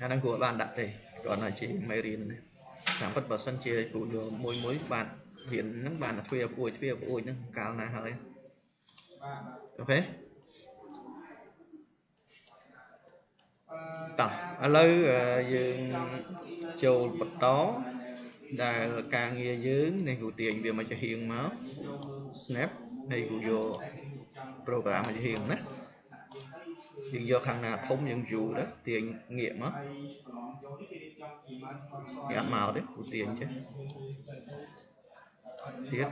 អាហ្នឹងគួរបានដាក់ទេគ្រាន់តែជាមេរៀនតាមពិតបើសិនជាគ្រូយកមួយមួយបានរៀនហ្នឹងបានតែទ្វាពួយទ្វាពួយហ្នឹងកាលណាហើយអូខេតោះឥឡូវយើងចូលបន្តដែលការងារយើងនេះគ្រូទាញវាមកចាហៀងមក snap ហើយគ្រូយក program មកចាហៀងណា យើងយកខាងណាធំយើងយូរទៅទាញងាកមកងាកមកទេគ្រូទាញចេះទៀត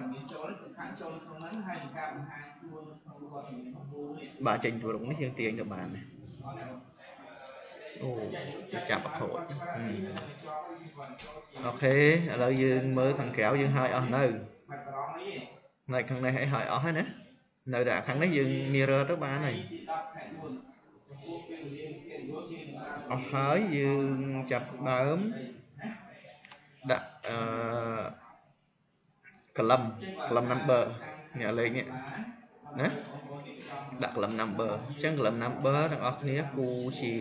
បាទចេញទៅរងនេះយើងទាញទៅបានអូចាប់អខូចអូខេឥឡូវយើងមើលខាងក្រៅយើងហើយអស់នៅនៅខាងនេះឲ្យហើយអស់ហើយណានៅតែខាងនេះយើង mirror ទៅបានហើយ អស់ហើយយើងចាប់ដើមដាក់អឺកលឹមកលឹម number នេះលេខនេះណាដាក់កលឹម number អញ្ចឹងកលឹម number ទាំងអស់គ្នាគូជា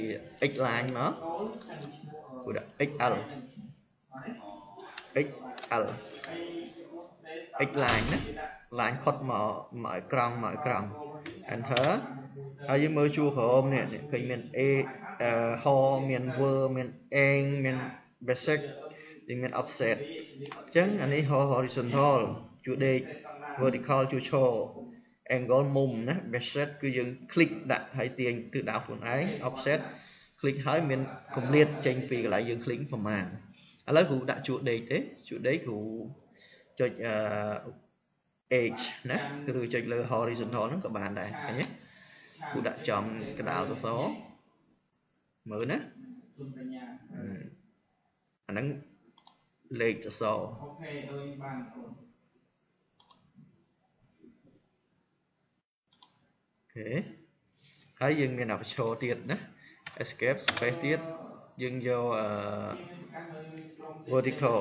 x line មកគូដាក់ xl xl x line ណា line ផុតមកមកឲ្យក្រង់មកឲ្យក្រង់ enter ហើយយើងមើលជួរក្រោមនេះឃើញមាន a ហមាន ver មាន eng មាន basic យើងមាន offset អញ្ចឹងអានេះ horizontal ជួរដេក vertical ជួរឈរ angle មុំណា basic គឺយើង click ដាក់ហើយទាញទិសដៅខ្លួនឯង offset click ហើយមានគម្លាតចេញពីកន្លែងយើង click ប្រមាណឥឡូវគ្រូដាក់ជួរដេកទេជួរដេកគ្រូចុចអឺ h ណាឬចុចលើ horizontal ហ្នឹងក៏បានដែរឃើញទេ គ្រូដាក់ចំកដាលសសរមើលណាអាហ្នឹងលេខសសរអូខេដូចបានអូខេហើយយើងមានអបឈរទៀតណា escape space ទៀតយើងយកអឺ vertical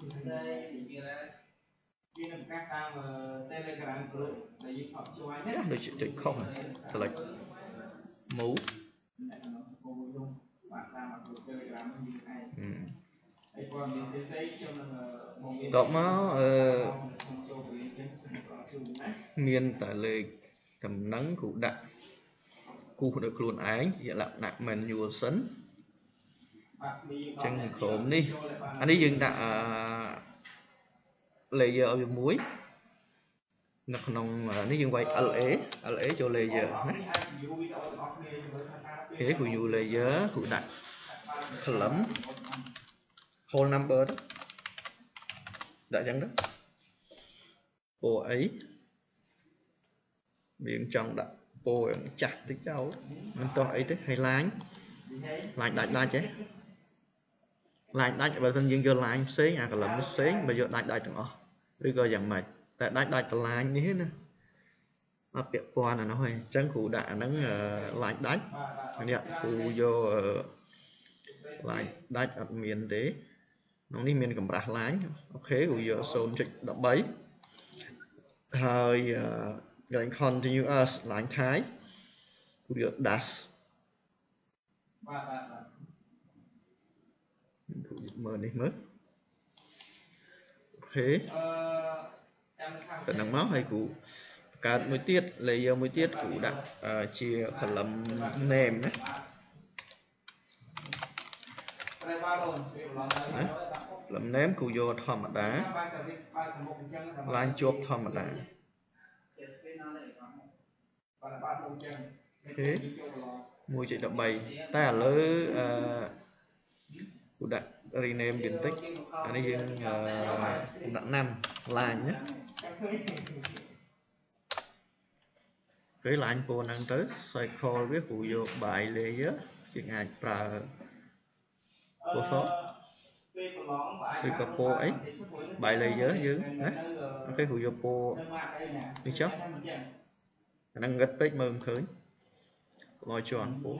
វានឹ ងប្រកាសតាម Telegram group ដែលយើងថតជួយណាដូចចុចខុស select move អ្នកក្នុងសង្គមខ្ញុំបាទតាម Telegram យើងឯងហើយព័ត៌មានផ្សេងៗខ្ញុំនឹងមកមានតបមកអឺមានតែលេខតំណែងគ្រូដាក់គូសដោយខ្លួនឯងជាលក្ខណៈ manual សិនចឹងក្រុមនេះអានេះយើងដាក់អឺ layer ឲ្យមួយនៅក្នុងនេះយើងវាយ LA LA ចូល layer ណាគេគូ new layer គូដាក់ column whole number ទៅដាក់ចឹងទៅពណ៌អីយើងចង់ដាក់ពណ៌ចាស់តិចចោលមិនតោះអីទេហើយឡាញឡាញដាច់ដាច់ទេឡាញដាច់បើមិនយើងយកឡាញផ្សេងអាកលឹមនេះផ្សេងបើយកដាច់ដាច់ទាំងអស់ ឬក៏យ៉ាងម៉េចតែដាច់ដាច់តឡាញនេះណាអត់ពាក់ព័ន្ធអានោះទេអញ្ចឹងគ្រូដាក់អាហ្នឹងឡាញដាច់នេះគ្រូយកឡាញដាច់អត់មានទេក្នុងនេះមានកម្រាស់ឡាញអូខេគ្រូយក0.13ហើយកន្លែង continuous ឡាញថៃគ្រូយក dash បាទបាទបាទគ្រូមើលនេះមើល ខេតែនឹងមកហើយគ្រូកើតមួយទៀត layer មួយទៀតគ្រូដាក់ជា column name ណាណា column name គ្រូយកធម្មតាឡាញជាប់ធម្មតាអូខេ1.13តែឥឡូវអឺគ្រូដាក់ rename វាបន្តិចអានេះយើងដាក់ណាំឡាញណាពេលឡាញពូហ្នឹងទៅ cycle វាគ្រូយក by layer យើងអាចប្រើពូសឬក៏ពូអី by layer យើងណាអូខេគ្រូយកពូនេះចុះអាហ្នឹងងឹតពេកមើលមិនឃើញកុំឲ្យជាន់ពូ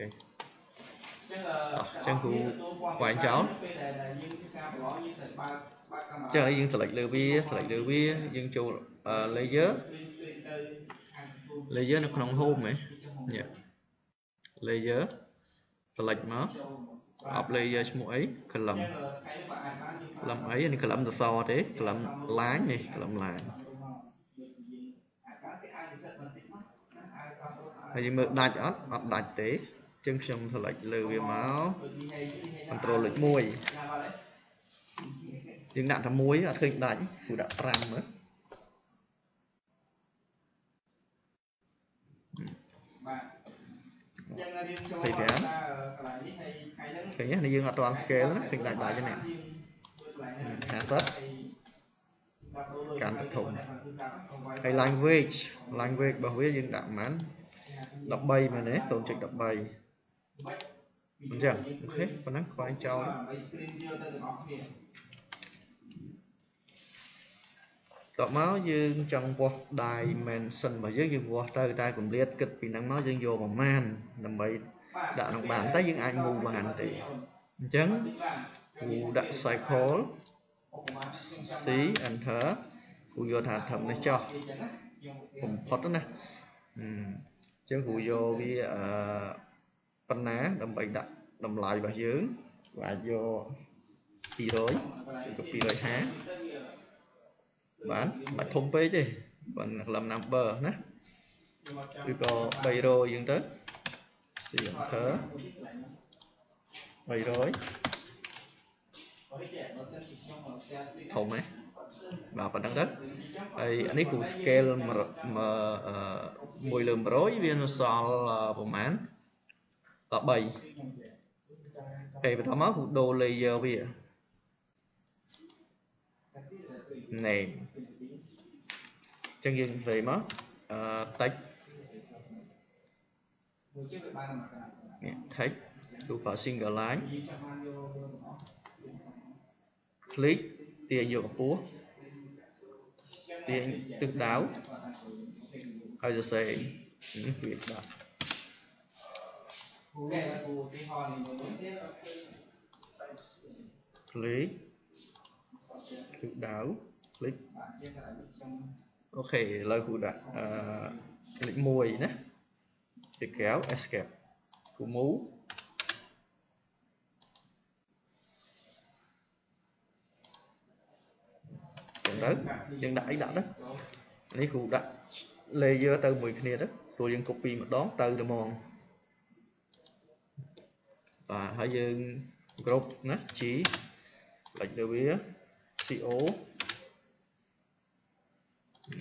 អូខេចឹងគ្រូខ្វែងចោលចឹងហើយយើង select លើវា select លើវាយើងចូល layer layer នៅក្នុង home ហ៎នេះ layer select មក up layer ឈ្មោះអី column column អីនេះ column សសរទេ column line នេះ column line ហើយយើងមើលដាច់អត់អត់ដាច់ទេ ចឹងខ្ញុំ select លើវាមក control លេខ1យើងដាក់តែ1អត់ឃើញដាច់គឺដាក់5មើល25ឃើញនេះយើងអត់ទាន់ scale ណាឃើញដាច់ដាច់ហ្នឹង50កាន់តែធំហើយ language language របស់វាយើងដាក់ប៉ុន្មាន13មែនទេ0.13 អញ្ចឹងអូខេប៉ុណ្ណឹងខ្វែងចោលតបមកយើងចង់វាស់ dimension របស់យើងយើងវាស់ទៅតែកម្រិតគិតពីហ្នឹងមកយើងយកប្រមាណដើម្បីដាក់ក្នុងបានតែយើងអាច move បានទេអញ្ចឹងគូដាក់ cycle C enter គូយកថាធំនេះចុះបំផុតណាអញ្ចឹងគ្រូយកវាអឺ ប៉ុណ្ណាដើម្បីដាក់តម្លៃរបស់យើងគ្រូអាចយក200ឬក៏250បានបាច់ធំពេកទេប៉ុន្តែ column number ណាឬក៏300យើងទៅ center 300ធំហ៎បាទប៉ុណ្ណឹងទៅហើយអានេះគ្រូ scale 1លើ100វានៅសល់ប្រហែល 13ពេលបន្តមកគ្រូដូរ layer វា name ចឹងយើងនិយាយមកអឺ text នេះ text ទូប្រើ single line click ទាញយកកម្ពស់ទាញទិសដៅហើយសរសេរវាបាទ click ទិសដៅ click អូខេឥឡូវគូដាក់អឺលេខ1ណាទីក្រៅ escape គូ move ចឹងទៅយើងដាក់អីដាក់ទៅនេះគ្រូដាក់ layer ទៅមួយគ្នាទៅស្រួលយើង copy ម្ដងទៅតែហ្មង បាទហើយយើង group ណា G លេចលើវា CO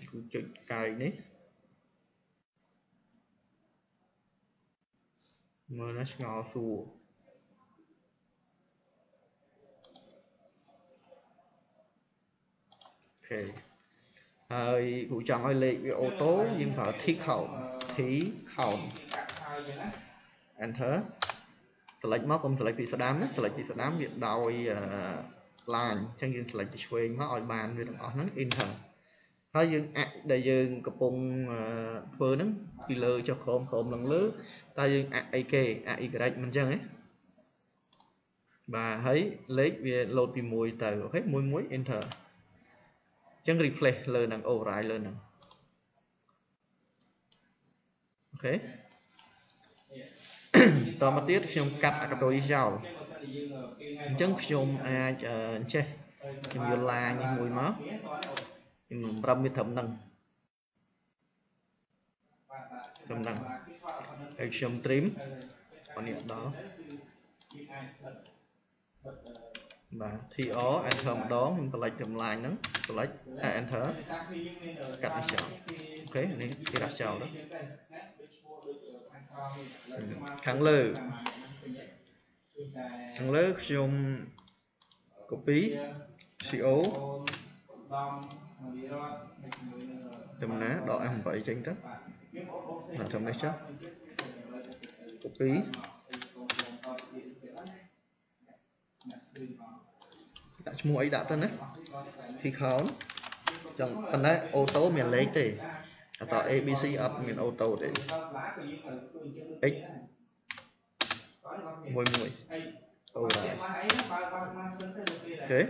គឺចុចកាយនេះមើលណាឆ្ងល់សួរអូខេហើយគ្រូចង់ឲ្យលេខវាអូតូយើងប្រើ t count t count enter select មកកុំ select ពីស្ដាំណា select ពីស្ដាំវាដោយឡាញអញ្ចឹងយើង select ពីឆ្វេងមកឲ្យបានវាទាំងអស់ហ្នឹង enter ហើយយើងអាក់ដែលយើងកំពុងធ្វើហ្នឹងពីលើចុះក្រោមក្រោមឡើងលើតែយើងអាក់អីគេអាក់ y មិនអញ្ចឹងទេបាទហើយលេខវាលោតពី1ទៅអូខេ1 1 enter អញ្ចឹង replace លើនឹង override លើនឹងអូខេ តមកទៀតខ្ញុំកាត់អាកតុយចោលអញ្ចឹងខ្ញុំអាចចេះខ្ញុំយកឡាញមួយមកខ្ញុំប្រំវាត្រឹមហ្នឹងត្រឹមហ្នឹងហើយខ្ញុំ trim បងនេះដល់បាទ TR enter ម្ដងខ្ញុំ select ចម្លាញ់ហ្នឹង select enter កាត់នេះចោលអូខេនេះគេដាក់ចោលទៅ ខាងលើខាងលើខ្ញុំ copy CO ចំណាដក F8 ចេញទៅដាក់ចំនេះចុះ copy ដាក់ឈ្មោះអីដាក់ទៅណា T count ចង់ប៉ុន្តែអូតូមានលេខទេ អក្សរ ABC អត់មានអូតូទេ X មួយមួយអូរ៉ាអូខេអ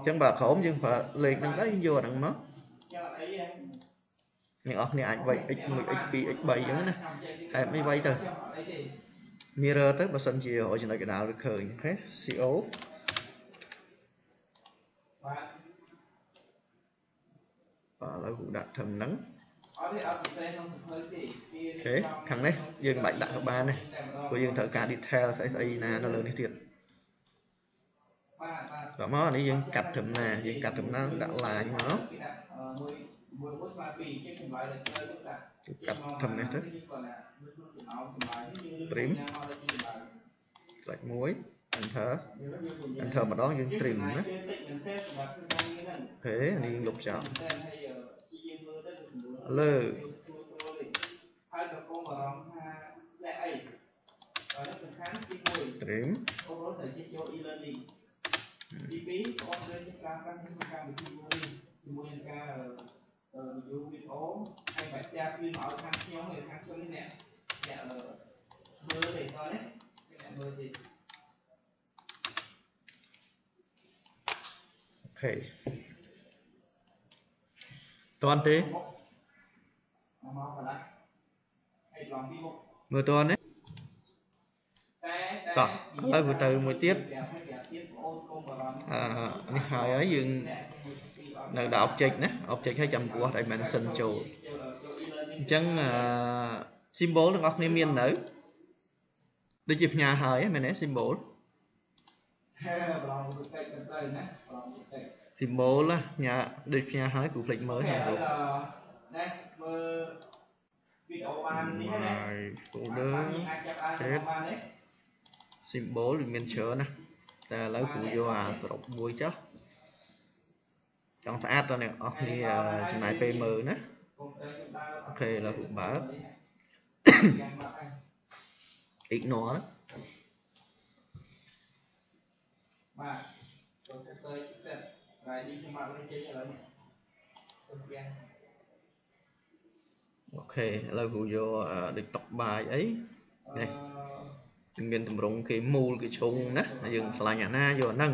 ញ្ចឹងបើក្រុមយើងប្រើលេខហ្នឹងទៅយើងយកអាហ្នឹងមកអ្នកអស់គ្នាអាចវាយ x1 x2 x3 អញ្ចឹងណាថែមនេះវាយទៅ mirror ទៅបើសិនជារកចំណុចកណ្ដាលវាឃើញអូខេ CO បាទឥឡូវគូដាក់ត្រឹមហ្នឹងអូ ខេខាងនេះយើងមិនបាច់ដាក់ក៏បានទេព្រោះយើងត្រូវការ detail ស្អីស្អីណានៅលើនេះទៀតបាទមកអានេះយើងកាត់ត្រឹមណាយើងកាត់ត្រឹមណាដាក់ line មកមួយមួយស្មើពីចេញចម្លើយលើត្រូវដាក់កាត់ធំនេះទៅ trim ផ្លេចមួយ enter enter ម្ដងយើង trim ណាហេនេះលុបចោល លើហើយកំពុងបារម្ភថាអ្នកអីហើយសំខាន់ទី1 trim បងប្អូនត្រូវចេះយក e-learning ទី2បងប្អូនត្រូវចេះប្រើប្រាស់កម្មវិធីមួយជាមួយនឹងការ review video ហើយបែប share screen មកឲ្យខាងខ្ញុំហើយខាងខ្ញុំនេះអ្នកអ្នកមើលទេតោះនេះអ្នកមើលទេអូខេតន់ទេ មកកន្លះហើយឡងពីមុខមើលតន់ទេតោះឥឡូវទៅមួយទៀតអឺនេះហើយហើយយើងនៅដល់ object ណា object ហើយចាំពោះ dimension ចូលអញ្ចឹង symbol ទាំងអស់គ្នាមាននៅដូចជាផ្ញើហើយមែនទេ symbol symbol ណាផ្ញើដូចផ្ញើហើយគ្រូភ្លេចមើលហើយគ្រូណាមើល វីដេអូបាននេះណា folder អាចចាប់បានទេ symbol វាមានច្រើនណាតែឥឡូវគ្រូយកអាសរុបមួយចុះចង់ស្អាតតើអ្នកអស់គ្នាចំណាយពេលមើលណាអូខេឥឡូវគ្រូបើក ignore បាទ processor chipset ready ខ្ញុំបើកលេខចេញឥឡូវនេះ អូខេឥឡូវគ្រូយកដូចតុកបាយអីនេះមានតម្រងគេមូលគេឈុងណាយើងឆ្លាញ់អាណាយកអាហ្នឹង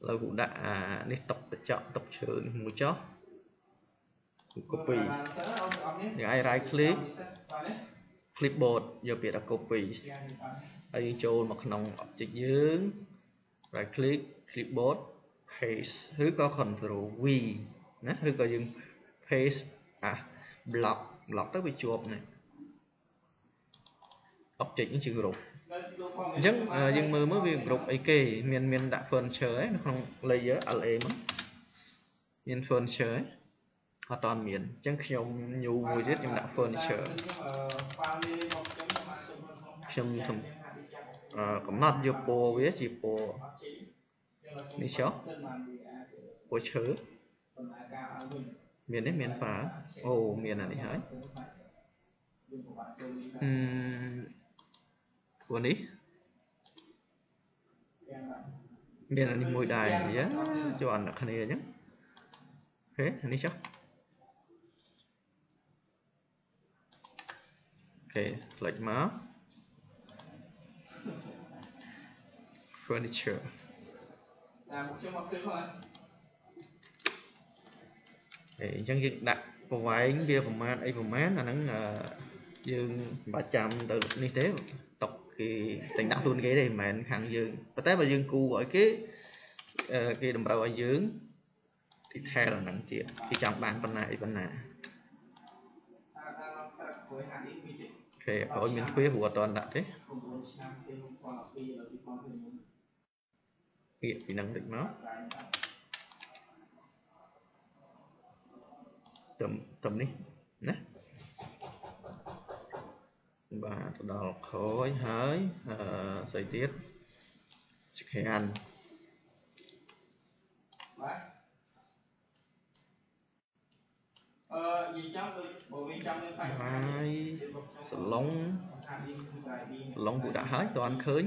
ឥឡូវគូដាក់អានេះតុកកញ្ចក់តុកឈើនេះមួយចុះ copy យើងអាច right click clipboard យកពាក្យថា copy ហើយយើងចូលមកក្នុង object យើង right click clipboard paste ឬក៏ control V ណាឬក៏យើង paste អា block block ទៅវាជាប់នេះ object នេះជាគ្រប់អញ្ចឹងយើងមើលមើលវាគ្រប់អីគេមានមានដាក់ furniture ឯនៅក្នុង layer LA មកមាន furniture អត់តាន់មានអញ្ចឹងខ្ញុំញូមួយទៀតខ្ញុំដាក់ furniture ខ្ញុំកំណត់យកពណ៌វាជាពណ៌នេះចុះពណ៌ឈើ មានទេមានប្រើអូមានអានេះហើយអឺពណ៌នេះមានអានេះមួយដែរយ៉ាជាប់អ្នកគ្នាអញ្ចឹងអូខេអានេះចុះអូខេផ្លេចមក furniture តែមកខ្ញុំមកឃើញផង អេអញ្ចឹងយើងដាក់ប្រវែងវាប្រមាណអីប្រមាណអាហ្នឹងយើងមិនបាច់ចាំទៅនេះទេតុកគេតែងដាក់ខ្លួនគេទេមិនមែនខាងយើងប៉ុន្តែបើយើងគូឲ្យគេគេតម្រូវឲ្យយើង detail អាហ្នឹងទៀតគេចង់បានប៉ុណ្ណាអីប៉ុណ្ណាអូខេក្រោយមានទ្វារព្រោះអត់ទាន់ដាក់ទេងាកពីនឹងតិចមក ទំទំនេះណាបាទទៅដល់ខូចហើយអឺស្អីទៀតចក្រានបាទអឺនិយាយចាំដូចបើវិញចាំនឹងបញ្ហាសឡុងសឡុងពួកដាក់ហើយតើអត់ឃើញ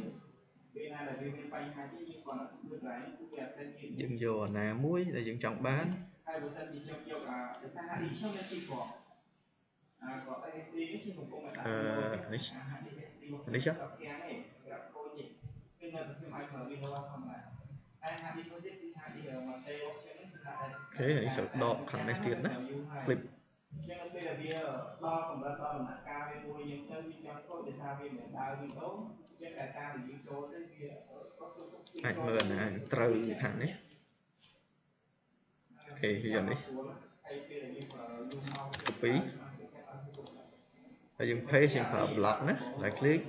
ពេលណាដែលវាមានបញ្ហាទៀតយើងគាត់ធ្វើកន្លែងគឺវាអាសិនយើងយកអាណាមួយដែលយើងចង់បាន ហើយបើសិនជាខ្ញុំយកអាភាសានេះខ្ញុំនៅទីគាត់អាក៏ ASC នេះជាកំពុងតែដាក់អឺនេះនេះចុះគឺនៅតែខ្ញុំអាចប្រើ Windows ធម្មតាតែហាឌីមួយទៀតគឺហាឌីមកទេអុកចឹងគឺថាអូខេហើយចូលដកខាងនេះទៀតណា clip ចឹងពេលវាដល់កម្រិតដល់ដំណាក់កាលវាមួយយើងទៅវាចង់ខូចដោយសារវាមិនដើរ Windows ចឹងតែការដែលយើងចូលទៅវាគាត់សុខទុក្ខអាចមើលណាត្រូវខាងនេះ thì dần đi. Copy. Rồi dùng paste in file block nè, lại click.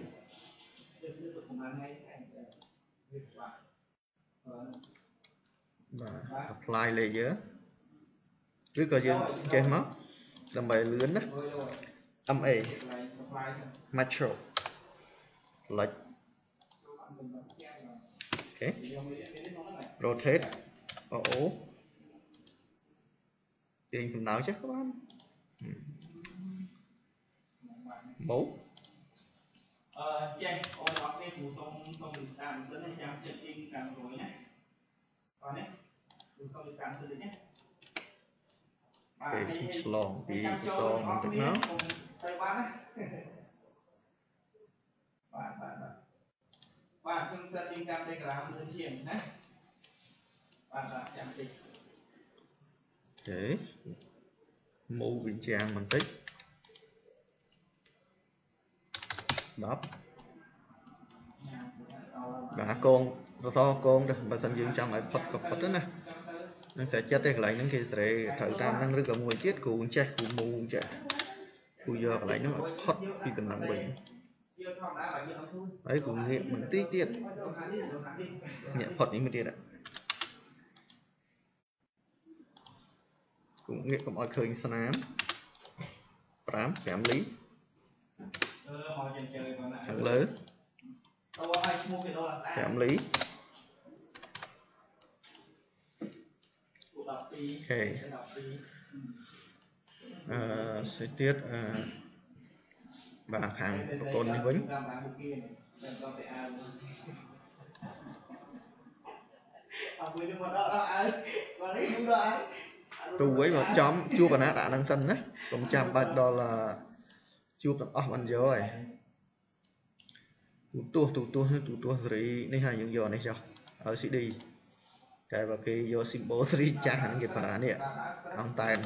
Và apply layer. Trước rồi dùng chơi mất làm bài lớn đó. Âm A. Metro like okay. rotate. OO ទាញសំដៅចេះក៏បាន move អឺចេះអូនអត់នេះគ្រូសុំសុំវិស្តារសិនណាចាំចិត្តទីខាងរួយណាបាទនេះគ្រូសុំវិស្តារសិនតិចណាបាទពេលខ្ញុំឆ្លងពីសសរបន្តិចមកទៅបានណាបាទបាទបាទបាទខ្ញុំ setting តាម Telegram លឿនជាងណាបាទបាទចាំតិច អូខេ move វិញចាំបន្តិច10ញ៉ាំស្អាតដល់បាទកងសសរកងទៅបើសិនយើងចង់ឲ្យផុតក៏ផុតទៅណានឹងស្រាចិត្តទេកន្លែងហ្នឹងគេស្រេត្រូវតាមហ្នឹងឬក៏មួយទៀតគ្រូចេះគ្រូមូចេះគ្រូយកកន្លែងហ្នឹងឲ្យផុតពីកណ្ដឹងវិញយកធម្មតាបើយើងអត់ធូរហើយគ្រូងាកបន្តិចទៀតដល់ខាងនេះដល់ខាងនេះងាកផុតនេះមួយទៀតហ่ะ គ្រូងាកកុំឲ្យឃើញស្នាម5 5លីអឺមកយើងជើគាត់ណាខាងលើទៅឲ្យឈ្មោះគេដល់ស្អាត5លី12អូខេ12អឺស្អីទៀតអឺបាទខាងប្រព័ន្ធនេះវិញតាមតាមមុខគេតែដល់តែអាវអពុយនឹងមកដល់អាវគាត់នេះខ្ញុំដល់អា វទូអីមកចំជួបអាណាដាក់ហ្នឹងសិនណាកុំចាំបាច់ដល់អឺជួបទាំងអស់បានយកហើយទូទស្សទូទស្សទូទស្សសេរីនេះហើយយើងយកអានេះចុះ LCD តែបើគេយក symbol សេរីចាស់អាហ្នឹងគេប្រើនេះអងតែន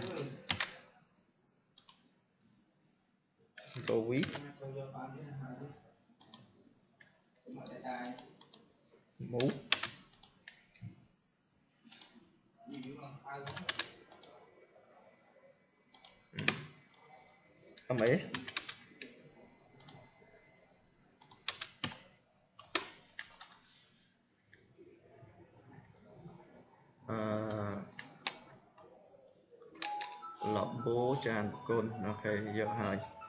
ចូលវីទៅយកបានទេហើយមក តែតែ move យីមកអាវអមអីអឺលបោចានគុណអូខេយកហើយ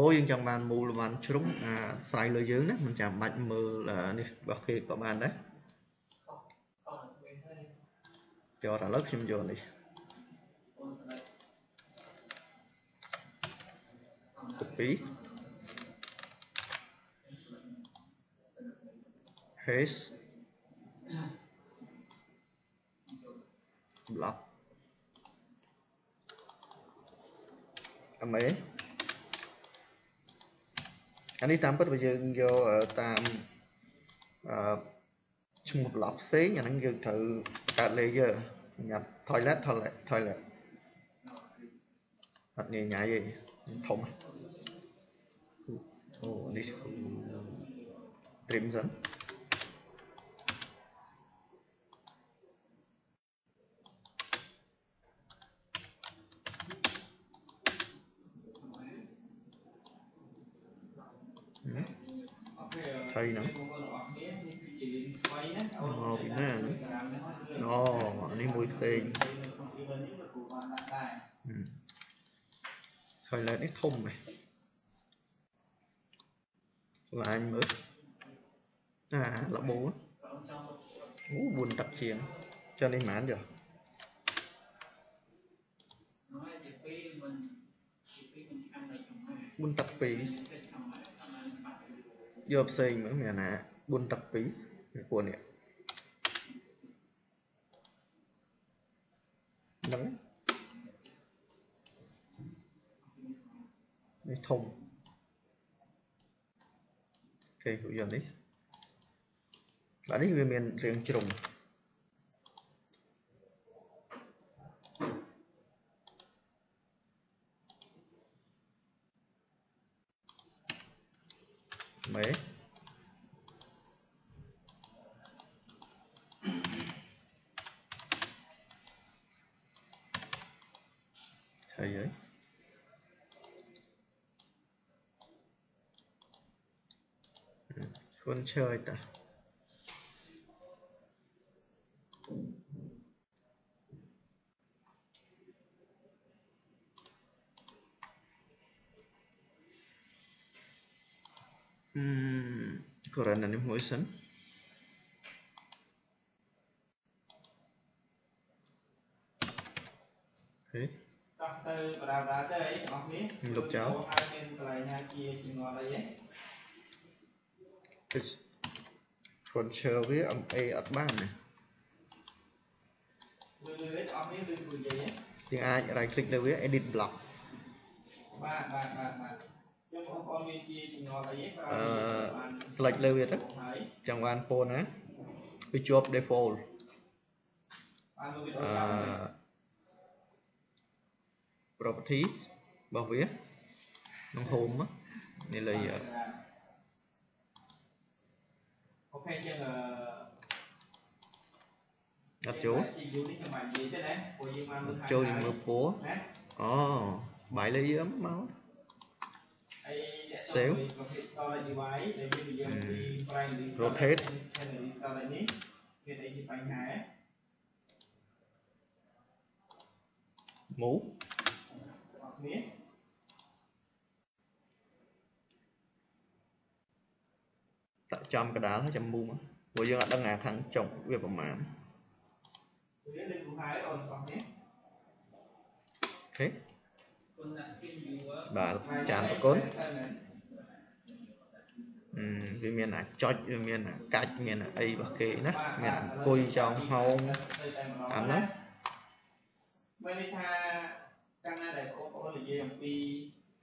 បោយើងចង់បានមូលវ៉ាន់ជ្រុំអាស្រ័យលើយើងណាមិនចាំបាច់មើលអានេះរបស់គេក៏បានដែរអត់វិញហើយយកតែឥឡូវខ្ញុំយកនេះអូនស្ដាយ copy paste block អមេ អានេះតាមពិតបើយើងយកអឺតាមអឺឈ្មោះ block ផ្សេងអាហ្នឹងយើងត្រូវបង្កើត layer ញ៉ាប់ toilet toilet toilet អត់ញ៉ៃញ៉ៃទេធំហ៎អូនេះ trim សិន ចុះនេះប៉ុន្មានយោប៊ុនទឹក2យកផ្សេងមើលមានណាប៊ុនទឹក2ពួកនេះហ្នឹងនេះធំគេយកនេះបាទនេះវាមានរាងជ្រុង ឈួនឈើតាអឺកូរ៉ាណានេះមួយសិនហេតោះទៅបដាបដាទៅអីបងប្អូនលុបចោលហើមានកន្លែងណាជាចំណងអីហ៎ is ឈួនឈើវា MA អត់បានណាលឿនលឿនអស់នេះលឿនគួរនិយាយហ៎យើងអាច right click លើវា edit block បាទបាទបាទបាទខ្ញុំបងប្អូនមានជាចំណងអីហ៎ប្រើអឺបាន select លើវាទៅហើយចង់បានពណ៌ណាវាជាប់ default បានមកវីដេអអូឺចាំ property របស់វាក្នុង home ហ្នឹង នេះលើអូខេចឹងអឺអត់ចូល CPU នេះខ្ញុំបាននិយាយទេណាព្រោះយើងបានមើលខាងចូលយើងមើលពណ៌ណាអូបាយលើយើងមកហើយអ្នក Save ប្រភេទ storage device ដែលយើងនិយាយពី primary Rotate storage secondary storage នេះមានអីជាបញ្ហាទេ move អរគ្នា ដាក់ចំកដាលហើយចាំ move មកព្រោះយើងអត់ដឹងអាខាងចុងវាប្រមាណវាលើកគូហើយអូនបងប្អូនអូខេបាទចានប្រគុណអឺវាមានអាចុចវាមានអាកាច់មានអាអីរបស់គេណាមានអង្គុយចង់ហោងតាមហ្នឹងមានន័យថាកាលណាដែលបងប្អូននិយាយអំពី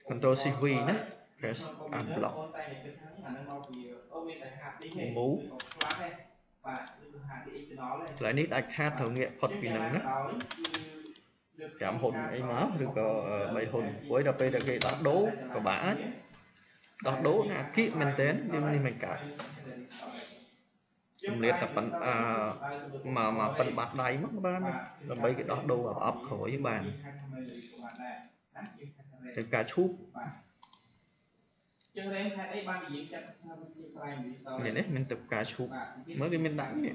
control shift V ណា press unblock បងតែគិតថាអានឹងមកពីអូមានតែ hard disk ទេ Move ខ្លះទេបាទគឺ hard disk external ទេកន្លែងនេះដាច់ខាតត្រូវងាកផុតពីនឹងណាចាំហ៊ុនអីមកឬក៏អឺបីហ៊ុនព្រោះដល់ពេលដែលគេដោះដូរក៏បាក់ដោះដូរណាគៀកមែនតើយើងនេះមិនកើតជំរាបតែប៉ុនអឺមកមកប៉ុនបាត់ដៃមកក៏បានដែរដើម្បីគេដោះដូរប្រអប់ក្រោយបានទៅការឈូប ចឹងរែងខែអីបាននិយាយចាត់ថាវាជា primary storage នេះនេះមានទៅការឈូបមើលវាមានដាក់នេះ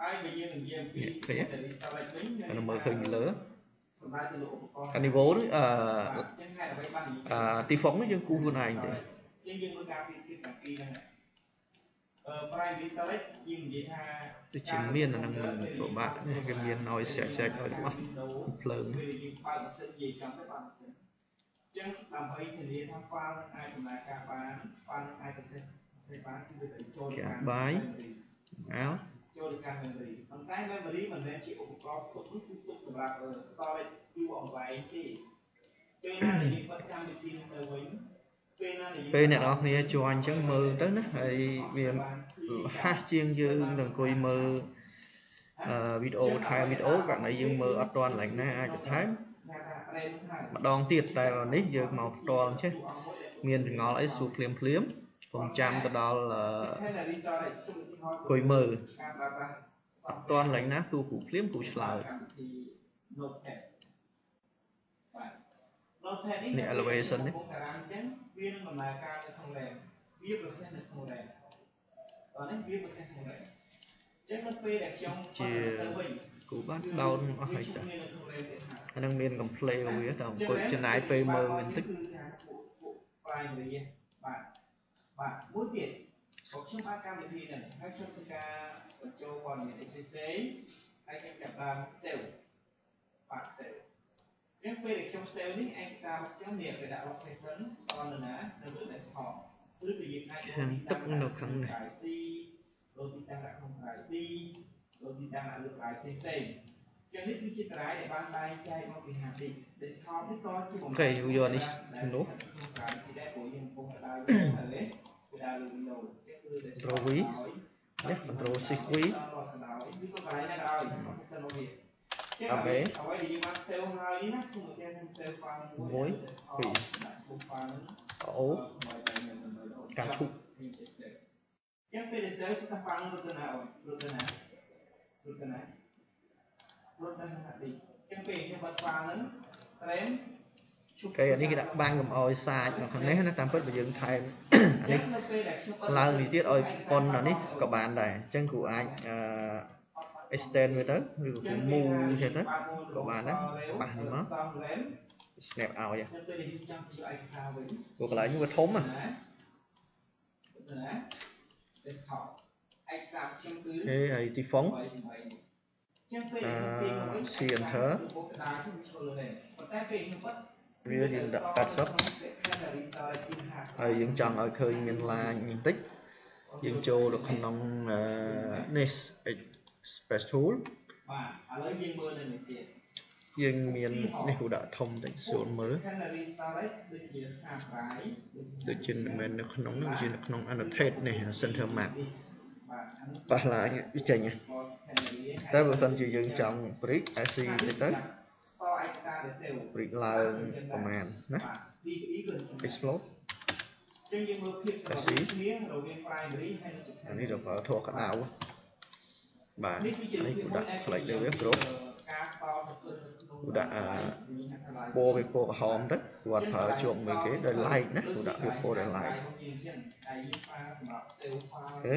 ហើយបើយើងនិយាយអំពីនេះឃើញទេ secondary storage វិញអានោះមើលឃើញពីលើសម្រាប់ទៅលើឧបករណ៍អា niveau នេះអឺបាទចឹងហេតុអ្វីបាននិយាយអឺទីហ្វុងនេះយើងគូខ្លួនឯងទេចឹងយើងមើលការវិភាគទាំងពីរហ្នឹងអឺ primary storage យើងនិយាយថាដូចជាមានអាហ្នឹងមិនពិបាកទេគេមានឲ្យ share share ឲ្យរបស់ភ្លើងពេលយើងបើកម៉ាស៊ីននិយាយចំទៅបើកម៉ាស៊ីន ចឹងដើម្បីធានាថា file នឹងអាចដំណើរការបាន file នឹងអាច process process បានគឺវាត្រូវចូលទៅកាន់បាយ memory អោចូលទៅកាន់ memory ប៉ុន្តែ memory មិនមែនជាឧបករណ៍ផ្ទុកនោះគឺផ្ទុកសម្រាប់ storage យូរអង្វែងទេពេលណាដែលយើងបិទកម្មវិធីនោះទៅវិញពេលណាដែលយើងពេលអ្នកនរគ្នាជួញអញ្ចឹងមើលទៅណាហើយវាហាស់ជាងយើងនឹងអង្គុយមើលអឺវីដេអូថែមវីដេអូករណីយើងមើលអត់ទាន់កន្លែងណាអាចទៅថែម ម្ដងទៀតតែនេះយើងមកផ្ទាល់ចេះមានចងល់អីសួរភ្លាមភ្លាមខ្ញុំចាំទៅដល់អឺ secondary storage ជំនួយទីហោអង្គុយមើលការប្រើប្រាស់អត់ទាន់កន្លែងណាសួរគ្រូភ្លាមគ្រូឆ្លើយកម្មវិធី Notepad បាទ Notepad នេះនេះ elevation នេះតារាងអញ្ចឹងវានឹងដំណើរការនៅក្នុង RAM វា process នៅក្នុង RAM តោះនេះវា process ក្នុង RAM អញ្ចឹងនៅពេលដែលខ្ញុំជាទៅវិញគ្រូបានដោនអស់ហើយតា វាជួបគ្នានៅក្នុង RAM ទៀតហើយអានឹងមានកំ pl េវាតែអង្គុយចំណាយពេលមើលវិញតិចគឺថាពួកពួក primary បាទបាទមួយទៀតបើខ្ញុំអាចកម្មវិធីហ្នឹងហើយខ្ញុំធ្វើការបញ្ចូលព័ត៌មានអីផ្សេងៗហើយខ្ញុំចាប់បាន save បាទ save អញ្ចឹងពេលដែលខ្ញុំ save នេះឯកសាររបស់ខ្ញុំនេះគេដាក់ location ស្ថិតនៅណានៅលើ desktop ឬក៏យើងអាចខាងទឹកនៅខាងនេះ drive C លោកទីតាំងដាក់ក្នុង drive D លោកទីតាំងដាក់លើ drive ផ្សេងៗអញ្ចឹងនេះគឺជាតារាយដែលបានបែងចែកមកពីហាទី desktop នេះក៏ជាបំអូខេយកនេះជំនួសក្នុង ក្រៅទីដែរព្រោះយើងកំពុងតែដើរទៅលើគឺដើរលើ Windows ចឹងគឺ desktop Control V នេះ control shift V ឬក៏កន្លែងណាក៏ដោយសិនមកវាចឹងអ្វីអ្វីដែលយើងបាន save ហើយនេះណាគឺមកទៀតនឹង save file មួយមួយ desktop ពីរដាក់មុខ file ហ្នឹងអូការឈប់ចឹងពេលដែល save គឺថា file ហ្នឹងរត់ទៅណាអូនរត់ទៅណារត់ទៅណារត់ទៅណាទីចឹងពេលខ្ញុំបើក file ហ្នឹង frame ឈប់អូខេអានេះគេដាក់បាំងកុំឲ្យសាចមកខាងនេះណាតាមពិតបើយើងថែមអាចឹនេះងនៅពេលដែលខ្ញុំបើកឡើងនេះទៀតឲ្យប៉ុនអានេះក៏បានដែរអញ្ចឹងគ្រូអាចអឺ extend វាទៅឬក៏គ្រូ move ចេះទៅក៏បានដែរបាសនេះមក snap ឲ្យនៅពេលដែលយើងចង់យកឯកសារវិញព្រោះកន្លែងនេះវាធំណាណាណា desktop ឯកសារខ្ញុំគឺ OK ហើយទីហ្វុង8 8ចឹងពេលខ្ញុំទាញមកវិញ C enter របបកដាលខ្ញុំឈលលើប៉ុន្តែពេលខ្ញុំបិទវាយើងដាក់80ហើយយើងចង់ឲ្យឃើញមាន line បន្តិចយើងចូលទៅក្នុងអឺនេះ express tool បាទឥឡូវយើងមើលនៅនេះទៀតយើងមាននេះគ្រូដាក់ធំបន្តិចស្រួលមើល Canary storage ដូចជា hard drive ដូចជាមិនមែននៅក្នុងនោះវាជានៅក្នុង annotate នេះ center map បាទអានេះប៉ះឡើងវាចេញហើយ boss Canary តែបើសិនជាយើងចង់ break IC តិចទៅ store ឯកសារដែល save break ឡើងប្រហែលណាបាទ DPE គឺអញ្ចឹង explode ចឹងយើងមើលភាពស្របគ្នារវាង primary ហើយនិង secondary អានេះទៅប្រើធัวក្តៅបាទនេះគឺជានេះរូបគ្រូភាពដាក់ flag លើវាគ្រប់ការ store សក្តិក្នុងគ្រូ ដាក់អាពណ៌វាពណ៌ក្រហមទៅគាត់ប្រើជួបមួយគេដោយ light ណាគ្រូដាក់វាពណ៌ដោយ light តែយើងប្រើសម្រាប់ save file អូខេ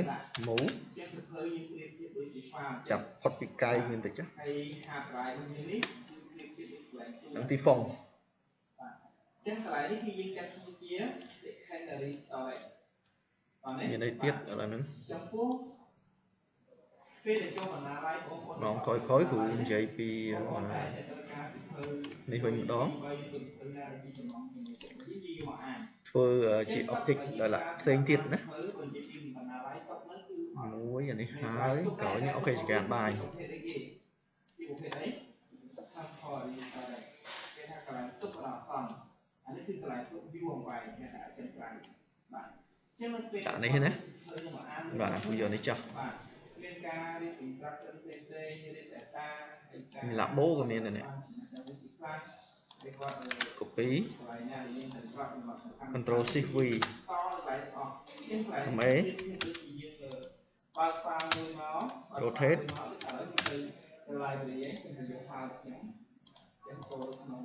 move ជាសភៅយើងប្រៀបធៀបដូចជា file ចាប់ផុតពីកាយមានតិចណាហើយ hard drive របស់យើងនេះគឺប្រៀបធៀបដូចកន្លែងទូនឹងទីហ្វុងចឹងកន្លែងនេះគឺយើងចាត់ទុកជា secondary storage បាទមានអីទៀតឥឡូវហ្នឹងចំពោះ ពេលដែលចូលបណ្ណាល័យបងប្អូនដងក្រោយៗគ្រូនិយាយពីបងប្អូនអឺតែត្រូវការសិភៅនេះវិញម្ដងបីទៅទៅណាជាចំណងជាមួយចិត្តយើងយកមកអានធ្វើជា optic ដោយឡែកផ្សេងទៀតណាមើលបើនិយាយពីបណ្ណាល័យតបហ្នឹងគឺអត់មួយអានេះហើយក្រោយនេះអូខេចកានបាយប្រភេទអីគេជាប្រភេទអីខាងខរីតែគេថាកន្លែងទុកបណ្ដោះអាសន្នអានេះគឺកន្លែងទុកយូរអង្វែងគេថាចិនក្រៅបាទអញ្ចឹងនៅពេលចាក់នេះណាធ្វើយកមកអានបាទគ្រូយកនេះចោះបាទ មានការរៀប instruction ផ្សេងផ្សេងៗរៀប data ហើយការមាន labo ក៏មានដែរនេះខ្លះគេគាត់ copy កន្លែងណាដែលយើងត្រូវគាត់មានសំខាន់ control shift V store កន្លែងអស់ជាងកន្លែងមេដូចជាយើងបើក file មួយមកបើក Rotate file មួយមកឥឡូវខ្ញុំទៅ library ឯងខ្ញុំទៅយក file ខ្ញុំចឹងចូលក្នុង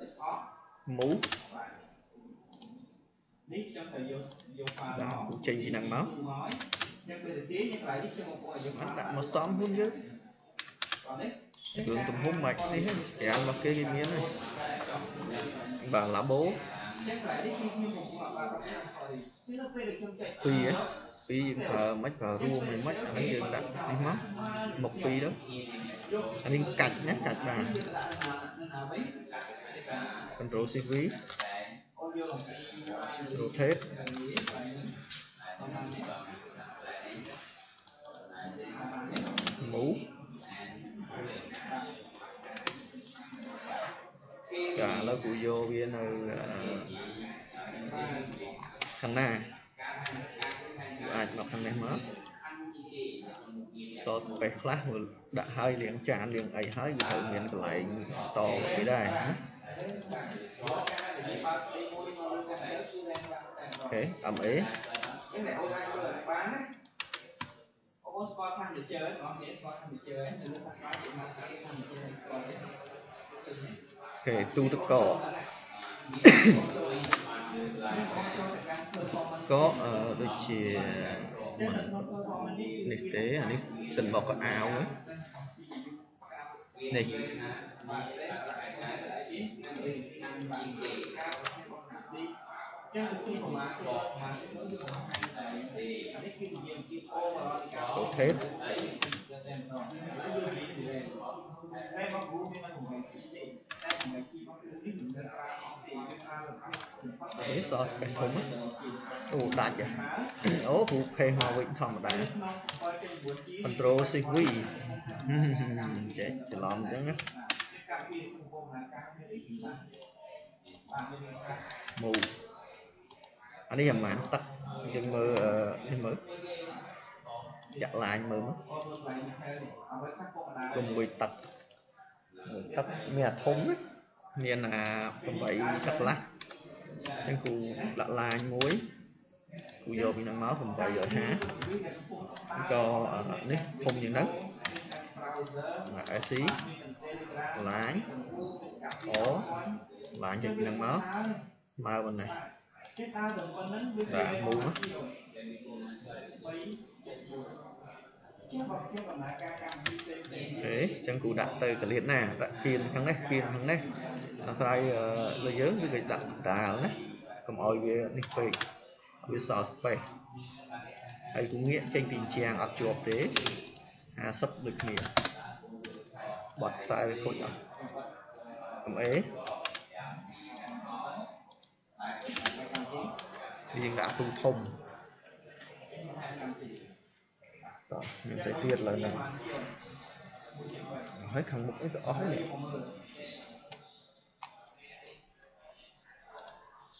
desktop move បាទនេះខ្ញុំទៅយកយក file បាទមកគូចេញពីហ្នឹងមក មកខ្ញុំទៅទីនេះកន្លែងនេះខ្ញុំមកយកហ្នឹង file ដាក់មកសំខ្លួនយើងបាទនេះគ្រឿងទំហំមិននេះហ្នឹងប្រាំរបស់គេគេមានហើយបាទ labo ចឹងកន្លែងនេះគឺខ្ញុំកំពុងអត់បានរាប់អានហើយចឹងនៅពេលដែលខ្ញុំចែកពីរហ៎ពីរយើងប្រើមិនប្រើរួមមិនមិនអាហ្នឹងយើងដាក់នេះមកមកពីរទៅអានេះកាច់ណាកាច់បាន control shift V rotate ឥឡូវគូយកវានៅអឺខាងណាគូអាចមកខាងនេះមកតតស្ពេសខ្លះវាដាក់ហើយលាងចានលាងអីហើយវាត្រូវមានកន្លែង store គេដែរណាអូខេ MA ចឹងអ្នកអូនអាចមើលបានណាអូនស្គាល់ថាមេជើបងប្អូនស្គាល់ថាមេជើហើយនៅលើថាស្គាល់ជា master ថាមេជើហើយស្គាល់ទេ អូខេទូទឹកកក៏អឺដូចជាមិននេះទេអានេះទិនម អស់ទេវាប្រើលំហាត់នេះសស្ពេសធំហ្នឹងអូដាច់ហ៎អូគ្រូផេសមកវិញធម្មតាក្នុង7.9ជី control shift V ខ្ញុំចេះច្រឡំអញ្ចឹងណាការពីសង្គមណាការមានអីខ្លះបាទមានការមូអានេះប្រហែលទឹកយើងមើលអឺនេះមើលចាក់ឡាញមើលមកអត់មើលឡើងទៅអ្វីខ្លះពុកម្ដាយកុំមួយទឹកមួយទឹកមានអាធំណា មានអា8ទឹកឡាស់អញ្ចឹងគូដាក់ឡាញមួយគូយកពីហ្នឹងមក850ក៏អឺនេះធំជាងហ្នឹងអា SC ឡាញអូឡាញចេញពីហ្នឹងមកមកប៉ុណ្ណេះចេះដើរទៅប៉ុណ្ណឹងវាបាទមូលណាជាបងខ្ញុំដំណើរការកម្មវិធីផ្សេងៗអេអញ្ចឹងគូដាក់ទៅកលៀតណាដាក់គៀនខាងនេះគៀនខាងនេះ អាស្រ័យអឺលើយើងគឺគេដាក់ដាលណាកុំឲ្យវានេះពេកវាសល់ space ហើយគូងាកចេញពីជាងអត់ជាប់ទេ50ដូចគ្នាបត់ខ្សែវាខូចអត់កុំអេយើងដាក់ទូធំតោះមានស្អីទៀតឡើយហ្នឹងហើយខាងមុខនេះក៏អស់ហើយនេះ មួយចេញបាន អូខេអានេះអឺ ខែណា យើងដាក់បូកដកតូនអីអីដាក់ហើ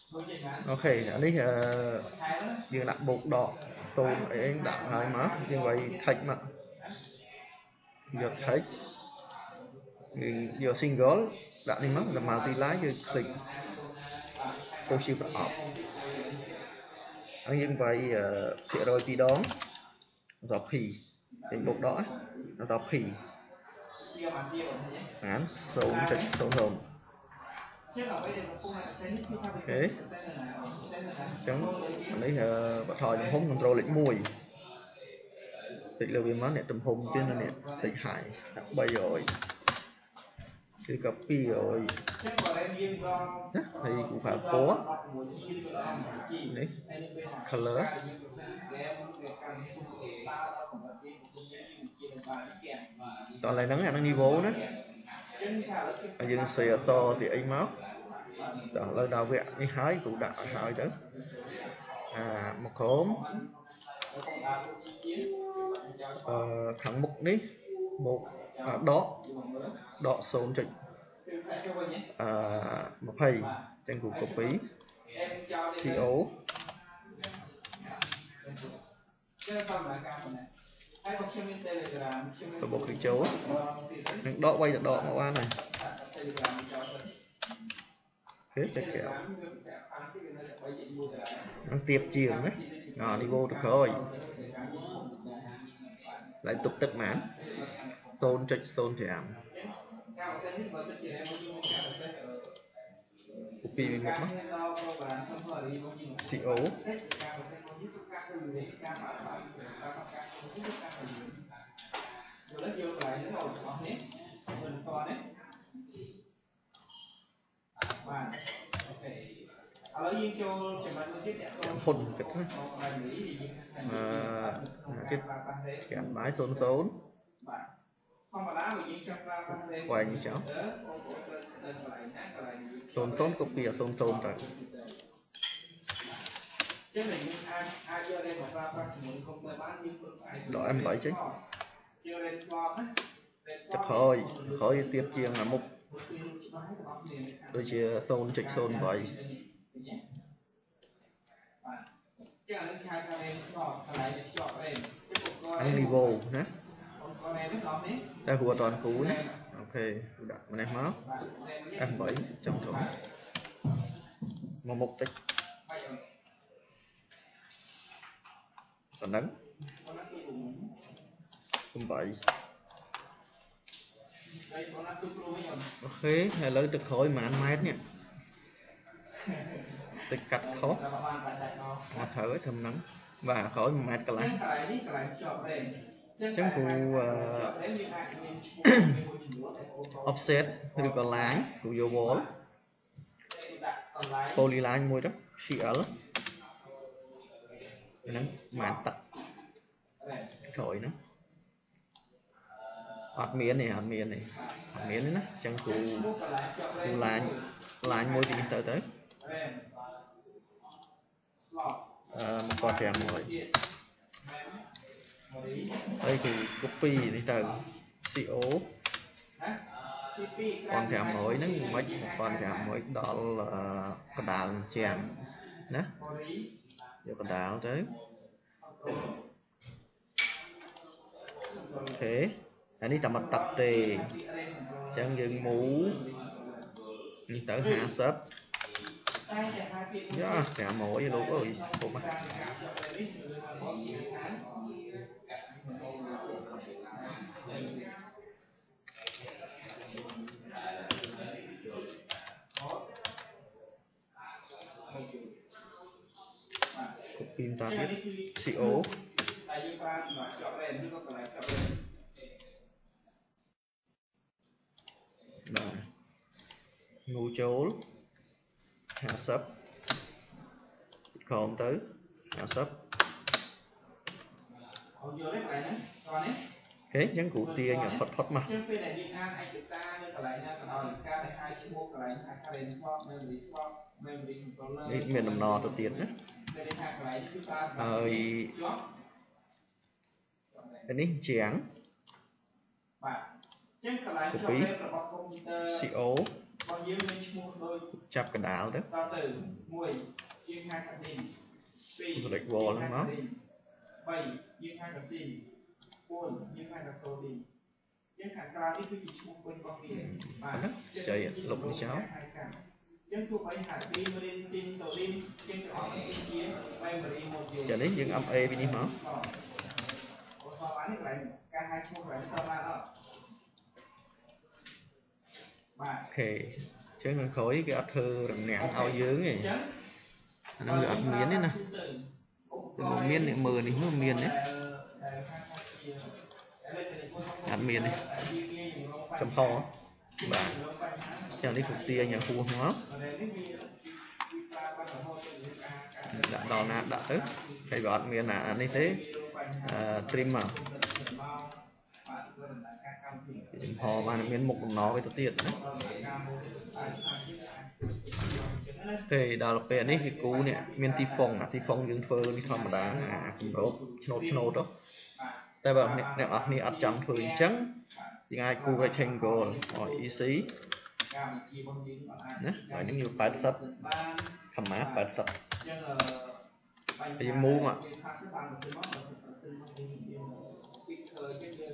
យមកយើងវាយថាច់មកយកថាច់យើងយក single ដាក់នេះមកដល់ multi line យើង click ពុះជាប្រអប់ហើយយើងវាយអឺភាគរយពីរដងដល់ p អាសៀមហ្នឹងអាន0.00ចឹងអ្វីដែលកំពុងតែផ្សេងនេះគឺថាផ្សេងផ្សេងណាផ្សេងណាអញ្ចឹងអានេះអឺបថយទំហំ control លេខ1តិចលើវាមកអ្នកទំហំទៀតណានេះតិចហើយដាក់300គឺក៏200ចឹងបើរៀនយើងដល់ណាហើយគូប្រើពណ៌16ជីវាដល់ជីនេះហើយនេះពេល color យើងប្រសិនហ្គេមវាកម្មវិធីដើរដល់កម្រិតវាគុំយើងជាបានគេតោះឡើយហ្នឹងអាហ្នឹង niveau ណាចឹងថាឥឡូវ ហើយយើងសេអតទីអីមកដល់ឥឡូវដល់វគ្គនេះហើយគ្រូដាក់ឲ្យហើយទៅអាមកក្រោមខ្ញុំដើរទៅជីជាចោលអឺខាងមុខនេះមកអាដកដក 0. អឺគឺថាចូលវិញ20ចឹងគ្រូ copy អេមចោល CO ចឹងសំណាកម្មហ្នឹងហើយបើខ្ញុំ មាន Telegram ខ្ញុំមាន ទៅបុកគឺចូលនឹងដកវាយទៅដកមកបានហើយ Telegram ចោលទៅ ហេតែកែវ Telegram វាផ្សាយខាងទីវានៅតែ3.1ដុល្លារ នឹងទៀបជាងណាអា niveau ទៅក្រោយឡើងទុកទឹកហ្មង0.05 ការផ្សេងនេះបើសិនជារែមកយើងមានការផ្សេង copy វាមក ការ មក មានដល់ program ខ្ញុំធ្វើរីមកយើង CO ការផ្សេងមកយើងសុខការគឺការបាត់បាត់ការបាត់ការគឺសុខការ ចូលចំណុចមួយទៀតតាក់ទងហ៊ុនគិតណាអឺគេប្រើប្រាស់ទេគេអត់បាយ00បាទធម្មតាបើយើងចង់ប្រើប្រាស់ទេវាយនេះចុះបងប្អូនត្រូវទៅកន្លែងណាកន្លែងនេះ00 copy អា00ទៅចឹងយើងអាចអាចយកលេខមកប្រើប្រាស់ជាមួយកុំព្យូទ័របានយើងធ្វើស្អីដក M8 ចេញយកលេខ slot ណាលេខទៅ slot ក្រោយក្រោយទៀតជាងអាមុខគឺច្បាស់ទាំងអស់គ្នាដូចជា0.08បាទចឹងអានេះគេហៅថា range slot កន្លែងដែលជាប់ range ចឹងឧបករណ៍អានេះ niveau ណាបងស្គាល់ range នេះដល់នេះតែគ្រូអត់ទាន់គូណាអូខេគ្រូដាក់ម្នេះមកបាទ range នេះ F8 ចំត្រង់មកមុខតិចបាយអត់ ប៉ុណ្ណឹងបងណាស៊ូគ្រូ8ហើយបងណាស៊ូគ្រូវិញអត់អូខេហើយឥឡូវទឹកក្រោយប្រហែលម៉ែត្រនេះតិចកាត់ខុសតាមបានបាច់ដាច់អស់មកត្រូវហើយធ្វើហ្នឹងបាទក្រោយ1ម៉ែត្រកន្លះចឹងកន្លែងនេះកន្លែងជាប់ range ចឹងគ្រូអឺជាប់ range វាអាចមានឈ្មោះមួយចំនួនដែលបងប្អូន offset ឬក៏ line គ្រូយក wall ដាក់ online polyline មួយទៅ CL ហ្នឹងម៉ានទឹក range ក្រោយហ្នឹងអត់មានទេអត់មានទេអត់មានទេណាអញ្ចឹងគ្រូឈ្មោះកន្លែងជាប់គ្រូ range ឡាញឡាញមួយពីនេះទៅទៅ range slot អឺ1500ទៀត memory ហើយគ្រូ copy នេះទៅ CO ណាទី2 1500ហ្នឹងមិន1500ដល់អឺកដាលជាងណា បរិយកកដាលទៅអូខេអានេះតែមកតាត់ទេអញ្ចឹងយើងមូនេះទៅ50 តែតែហើយពាក្យ យ៉ា500លោកអើយពុំ សារការចុះទៅនេះគឺរបស់ជាឋាន កូ ពីតាចឹងទៀតនេះគឺ CO តែយើងប្រើសម្រាប់ជាប់រ៉ែនឬក៏កន្លែងជាប់រ៉ែនបាទងូចូល50ក្រោមទៅ50អូយល់ទេកន្លែងហ្នឹងតោះនេះអូខេអញ្ចឹងគ្រូទាញឲ្យផុតផុតមកចឹងពេលដែលយើងអានឯកសារនៅកន្លែងណាក៏ដោយការដែលហៅឈ្មោះកន្លែងថា current slot memory slot memory controller នេះមានដំណរទៅទៀតណា ពេលថាកន្លែងនេះគឺប្រើសម្រាប់ហើយជាប់អានេះជាងបាទអញ្ចឹងកន្លែងជាប់ Copy រ៉ែនរបស់កុំព្យូទ័រ CO របស់យើងមានឈ្មោះដូចចាប់កដាលទៅតទៅ1យើងហៅថានេះ2 Select wall ហ្នឹងមក3យើងហៅថា sim 4យើងហៅថា sodium យើងខាងក្រៅនេះគឺជាឈ្មោះពេញរបស់វាបាទណាចៃលុបនេះចោល ចឹងទោះបីហៅ memory sim sodium ជាងទាំងអស់នេះគឺជា memory module ចានេះយើង MA ពីនេះមកអូស្គាល់បាននេះកន្លែងការហៅឈ្មោះកន្លែងតបានអត់បាទអូខេអញ្ចឹងខាងក្រោយគេអត់ធ្វើរំនាំងឲ្យយើងទេអញ្ចឹងអាហ្នឹងវាអត់មានទេណាវាមិនមាននេះមើលនេះមិនមានទេអត់មានទេចំហបាទ អញ្ចឹងនេះគ្រូទាញឲ្យហួសមកដាក់ដល់ណាដាក់ទៅហើយវាអត់មានអានេះទេអឺ trim មកចំហបានមានមុខដំណរវាទៅទៀតណាទេដល់ពេលនេះគឺគូនេះមានទីហ្វុងអាទីហ្វុងយើងធ្វើនេះធម្មតាអាគម្របឆ្នោតឆ្នោតទៅតែបើអ្នកអ្នកនរគ្នាអត់ចង់ធ្វើអញ្ចឹងយើងអាចគូ rectangle ឲ្យ easy ណាហើយនេះវា80ខមា80ចឹងអឺហើយយើងមូមក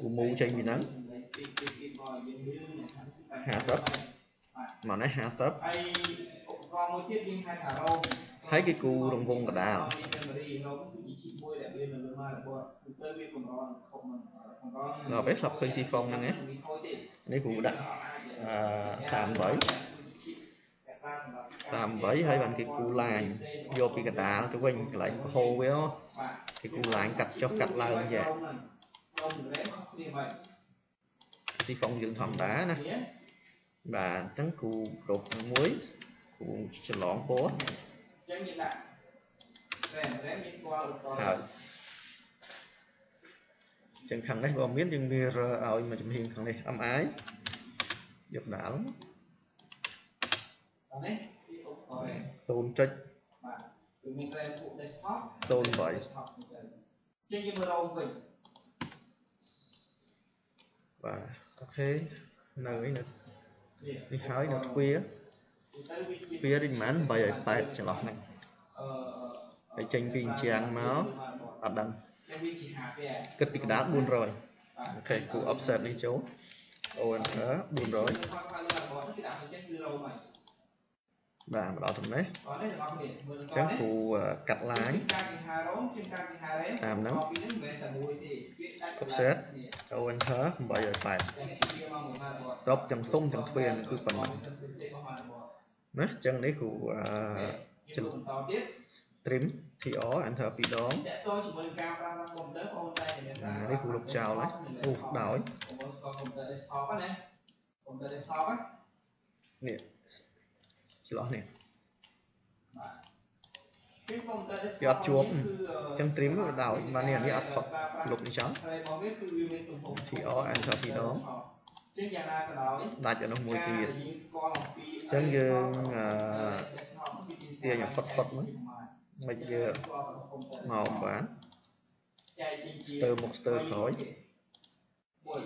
គូមូចេញពីហ្នឹង50មកនេះ50ហើយឧបករណ៍មួយទៀតយើងហៅថារោម ហើយគេគូរង្វង់កដាលមាន memory រោមគឺជា chip មួយដែលវានៅលើមករបស់គឺទៅវាកម្រខុសមិនកម្រដល់ពេលសពឃើញទីហ្វុងហ្នឹងឯងមានខូចទៀតនេះគ្រូដាក់អឺ38 38ហើយបានគេគូឡាញយកពីកដាលទៅវិញកន្លែងប្រហូរវាគេគូឡាញកាត់ចុះកាត់ឡើងយ៉ារោមរោមរ៉េមគ្នាហើយទីហ្វុងយើងធម្មតាណាគ្នាបាទអញ្ចឹងគូគ្រប់មួយគូច្រឡងពណ៌ចឹ ងយើងដាក់រ៉េមរ៉េមមានស្គាល់ឧបករណ៍ហើយអញ្ចឹងខាងនេះបើមានយើងមានរើឲ្យមកចំហៀងខាងនេះ MI យកដាល់ដល់នេះទីឧបករណ៍រ៉េម0.0បាទគឺមានរ៉េមពួក desktop 08 desktop ចឹងយើងមើលរោមវិញបាទអូខេនៅអីនៅនេះនេះហើយនៅទ្វារទៅវាជាទ្វារនេះប្រហែល8ឲ្យ8ចន្លោះហ្នឹង អឺហើយចេញពីអញ្ចាំងមកអត់ដឹងចឹងវាជាហាវាគិតពីកដាល400អូខេគូ offset នេះចូល O enter 400 400គាត់ថាលើរបស់នេះគេដាក់មកចឹងគឺរោមហើយបាទមកដល់ត្រឹមនេះតោះនេះទាំងអស់គ្នាមើលអតញ្ចឹងនេះគូកាត់ឡាញការគេហៅរោមជាងការគេហៅរ៉េមតាមហ្នឹងពីនេះមិនមែនតែមួយទេវាដាច់ offset O enter 8ឲ្យ8តែនេះជាមកមួយមករបស់ស្របទាំងទុំទាំងទ្វារគឺប៉ុណ្ណឹងសិនសិនសិនរបស់របស់ណាអញ្ចឹងនេះគូអឺ យើងបន្តទៀត trim TR enter 2ដងតកតជាមួយនឹងការប្រើប្រាស់កុំព្យូទ័របងតែមានអានេះគូលុបចោលហើយអូដោយបងស្គាល់កុំព្យូទ័រ desktop ណាកុំព្យូទ័រ desktop ណានេះឆ្លោះនេះគឺកុំព្យូទ័រ desktop វាអត់ជាប់អញ្ចឹង trim វាដោយបាននេះអានេះអត់ផុតលុបនេះចោលហើយរបស់វាគឺវាមានទំហំ TR enter 2ដងជាងយ៉ាងណាក៏ដោយដាច់ឲ្យនោះមួយទៀតការដែលយើងស្គាល់អំពីអញ្ចឹងយើងអឺ desktop នោះ វាជាទាញឲ្យផុតផុតហ្នឹងមិនយើងមកបានចែកជាជាស្ទើរមុខស្ទើរក្រោយមួយ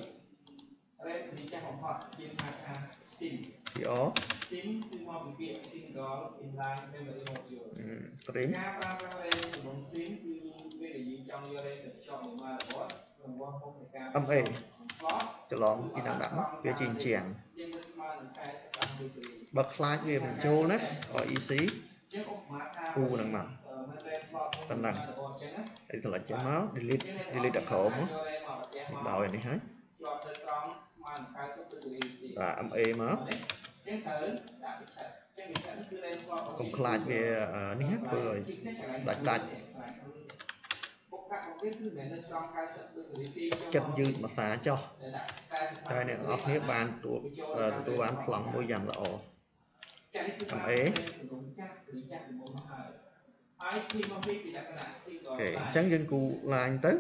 សេរីចាស់បំផុតយើងហៅថា sim PR sim គឺមកពីពាក្យ single inline memory module stream ការប្រើប្រាស់ RAM ចំនួន sim គឺពេលដែលយើងចង់យក RAM ទៅភ្ជាប់នឹង motherboard រង្វាស់ពុកនៃការ MA slot ច្រឡំពីនឹងដាក់មកវាជាអញ្ចឹងយើងទៅស្មើនឹង40មេត្រីបើខ្លាចវាបញ្ចូលណា EC ចឹងឧបមា ថាគូនឹងមកមិន RAM slot ប៉ុណ្ណឹង motherboard ចឹងណាហើយត្រឡប់ចេញមក delete delete ដាក់ក្រោមមកដោយនេះហើយជាប់ទៅត្រង់ស្មើនឹង90មេត្រីបាទ MA មកចឹងត្រូវដាក់វិឆិតចឹងវិឆិតនេះគឺ RAM slot កុំខ្លាចវានេះណាធ្វើឲ្យដាច់ដាច់បុកកាក់របស់វាគឺមិននៅត្រង់90មេត្រីចិត្តយឺតមួយសាចុះ40តែអ្នកនរគ្នាបានទទួលទទួលបានប្លង់មួយយ៉ាងល្អ ចានេះគឺ MA រំចាស់ស្រីចាស់ពីមុនមកហើយហើយពីមកវាជាលក្ខណៈ single អូខេអ side ញ្ចឹងយើងគូ line ទៅ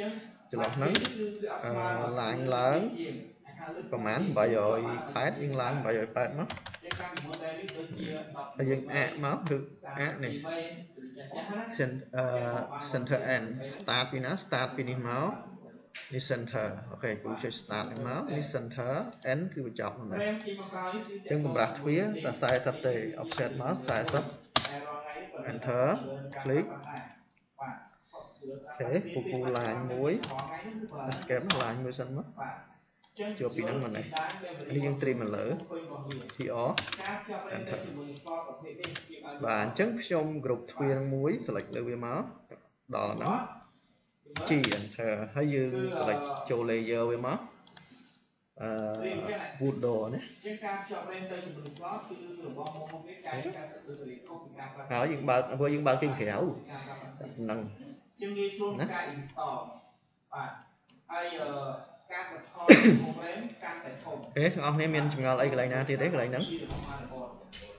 ចឹងចន្លោះហ្នឹងអឺឡើងឡើងប្រហែល808យើងឡើង808មកចឹងតាមពីមុនដែរនេះដូចជា10ហើយយើងអាកមកឬអាកនេះ cent អឺ center end start ពីណា start ពីនេះមក នេះ center អូខេគូជួយ start នេះមកនេះ center end គឺបញ្ចប់ហ្នឹងដែរ RAM ជាមកក្រោយនេះគឺអញ្ចឹងតម្រាស់ទ្វារតែ40ទេ offset មក40 enter click អូខេពូពូ line មួយ escape line មួយសិនមកចូលពីហ្នឹងមកនេះនេះយើង trim មកលើ PR enter បាទអញ្ចឹងខ្ញុំគ្រប់ទ្វារមួយ select លើវាមកដល់ហ្នឹង G enter ហើយយើង select ចូល layer វាមកអឺ wood door ណាជាងការភ្ជាប់ RAM ទៅជាមួយ slot គឺរបស់មកមកវាកាយ90ដូចរីខុសពីការប្រើហើយយើងបើកព្រោះយើងបើកពីក្រៅហ្នឹងជាងងាយស្រួលក្នុងការ install បាទហើយអឺការសថលរបស់ RAM កាន់តែធំអេបងប្អូនគ្នាមានចម្ងល់អីកន្លែងណាទៀតទេកន្លែងហ្នឹង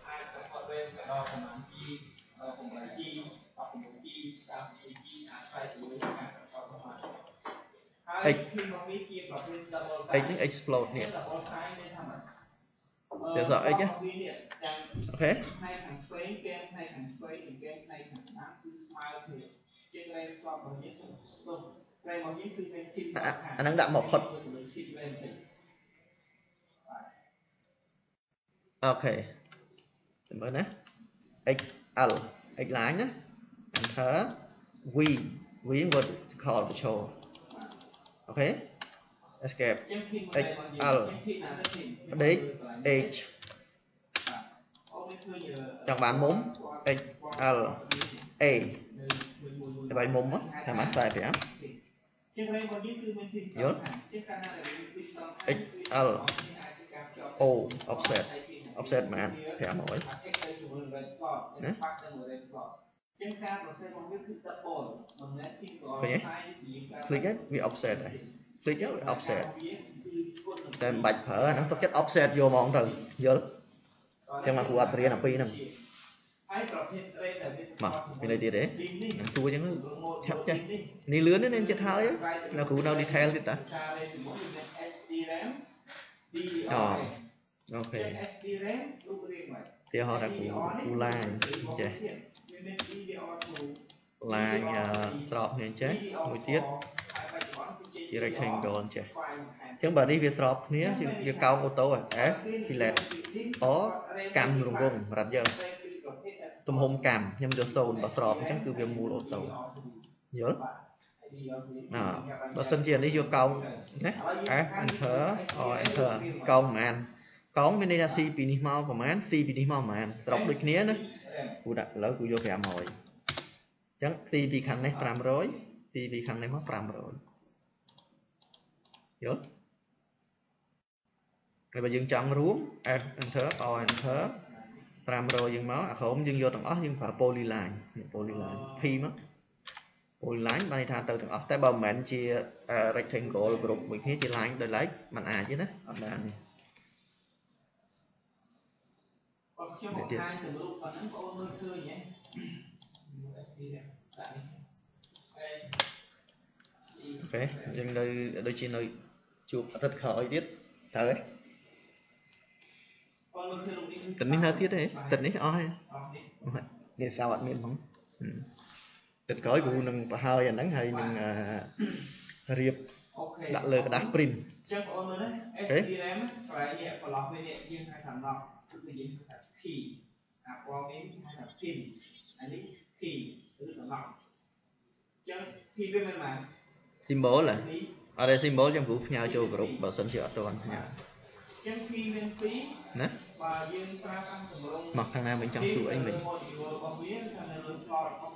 អាច support RAM ទៅដល់ប្រមាណ G 8G 16G 32G អាស្រ័យទៅលើការសថលរបស់ ហើយពីមកវាជាប្រភេទ double X side ហ្នឹង explode នេះ double side មានថាម៉េចជាសក់ X ណាវានេះទាំងអូខេផ្នែកខាងឆ្វេងគែមផ្នែកខាងឆ្វេងនិងគែមផ្នែកខាងស្ដាំគឺស្មើគ្នាជាង RAM slot របស់យើងសុំស្ទុំ RAM របស់យើងគឺមាន chip អាអាហ្នឹងដាក់មកផុត chip RAM តិចអូខេទៅមើលណា X L X line ណា enter V V vertical បញ្ចូល អូខេ escape ជាង pin X L ជាង pin ណាទៅ pin ផ្ដេក H អូវាឃើញចង់បានមុំ X L A តែបាយមុំហ្នឹងតែមក45ជាង RAM របស់យើងគឺមាន pin យល់ជាងកាលណាដែលមាន pin សង X L O offset offset ប៉ុន្មាន500ទៅ ជាមួយ red slot ណាបាក់ទៅមួយ red slot ចឹងការ process របស់វាគឺ double មិនមែន single ឃើញទេ side គឺយើងប្រើ click ហ្នឹងវា offset ហើយ click ទៅវា offset វាគឺគុណនឹងតែមិនបាច់ប្រើអាហ្នឹងទុកចិត្ត offset យកហ្មងទៅយល់ចឹងមកគ្រូអត់រៀនអំពីហ្នឹងហើយប្រភេទ red ដែលវាមកមានអីទៀតទេនេះនេះហ្នឹងទួចឹងឆាប់ចេះនេះលឿនទេនេះចិត្តហើយនៅគ្រូនៅ detail ទៀតតាការ red ទីមួយវាមាន SD RAM អូ DDR អូខេចឹង SD RAM រូបរាងម៉េច ទីហោថាគ្រូគ្រូឡាញចេះវាមាន DDR2 ឡាញអឺស្របគ្នាចេះមួយទៀតជា rectangle ចេះអញ្ចឹងបើនេះវាស្របគ្នាជាវាកោងអូតូ F delete O កម្មរង្វង់ radius ទំហំកម្មខ្ញុំយក0បើស្របអញ្ចឹងគឺវាមូលអូតូយល់ណាបើសិនជានេះយកកោងណា F enter O enter កោងប្រហែល កោងមានន័យថា C ពីនេះមកប្រហែល C ពីនេះមកប្រហែលស្របដូចគ្នាណាគូដាក់ឥឡូវគូយក500អញ្ចឹង C ពីខាងនេះ500 C ពីខាងនេះមក500យល់ហើយបើយើងចង់រួម F enter O enter 500យើងមកអាក្រោមយើងយកទាំងអស់យើងប្រើ polyline នេះ polyline P មក polyline បានន័យថាទៅទាំងអស់តែបើមិនមែនជា rectangle group មួយគ្នាជា line ដោយឡែកมันអាចទេណាអត់បានទេ បើ ខ្ញុំបង្ហាញទម្រង់ប៉ុណ្ណឹងបងប្អូនមើលឃើញហ៎ SD នេះដាក់នេះ S អូខេយើងនៅដូចជានៅជួបអាទិត្យក្រោយទៀតត្រូវទេ បងមើលឃើញរូបនេះ ទឹកនេះនៅទៀតទេទឹកនេះអស់ហើយ អស់នេះ នេះសៅអត់មានផងទឹកក្រោយគ្រូនឹងប្រហើយអាហ្នឹងហើយនឹងអឺរៀប អូខេ ដាក់លើกระดาษ print ចឹងបងប្អូនមើលណា SDRAM កន្លែងនេះកន្លោះពេលនេះយើងហៅថា knob គឺយើងហៅថា key អាពណ៌នេះហៅថា pin អានេះ key ឬ knob ចឹង key វាមិនមែន symbol ហ៎នេះអត់ទេ symbol ចាំគ្រូផ្ញើចូលក្រុមបើសិនជាអត់ទាន់ផ្ញើចឹង key មាន2ណាបើយើងប្រើប្រាស់ទម្រង់មកខាងណាវិញចង់ជួអីមិញ module របស់វាថានៅលើ slot របស់